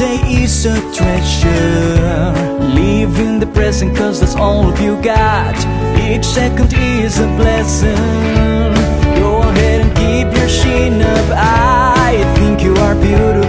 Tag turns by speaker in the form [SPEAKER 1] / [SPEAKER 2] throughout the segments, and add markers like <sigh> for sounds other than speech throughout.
[SPEAKER 1] today is a treasure. Live in the present cause that's all you got. Each second is a blessing. Go ahead and keep your chin up. I think you are beautiful.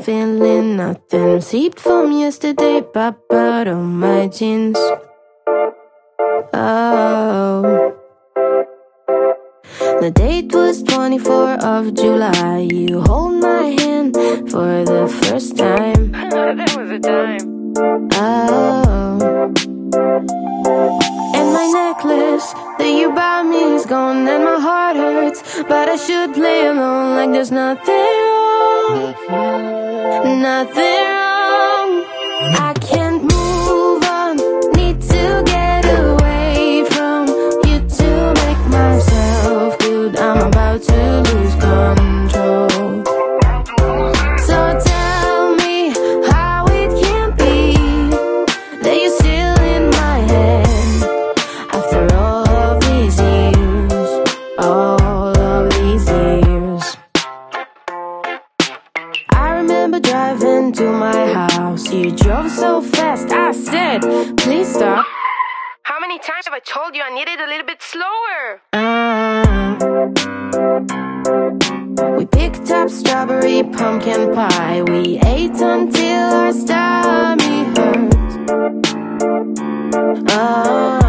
[SPEAKER 2] Feeling nothing seeped from yesterday, pop out of my jeans. Oh. The date was 24 of July. You hold my hand for the first time. <laughs>
[SPEAKER 3] that was a time.
[SPEAKER 2] Oh. And my necklace that you bought me is gone, and my heart hurts. But I should play alone like there's nothing wrong nothing wrong. I
[SPEAKER 3] told you I needed a little bit slower?
[SPEAKER 2] Ah. We picked up strawberry pumpkin pie. We ate until our stomach hurt. Oh.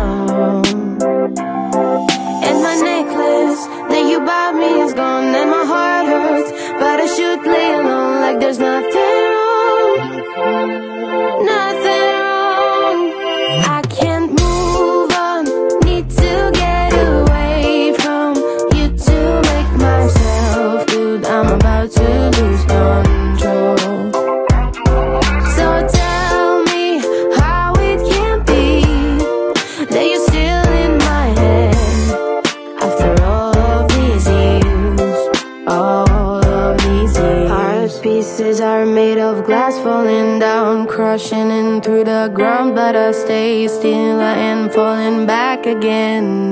[SPEAKER 2] Stay still, I am falling back again